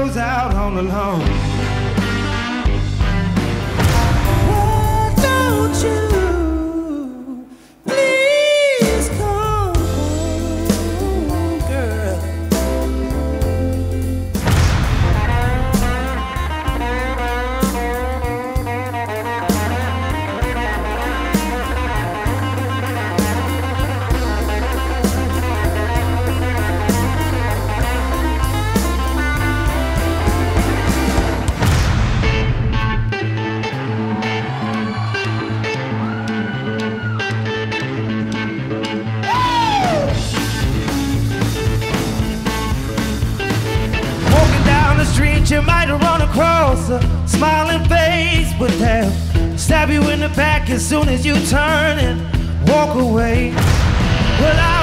Clothes out on the lawn. Might run across a smiling face, but they'll stab you in the back as soon as you turn and walk away. Well, I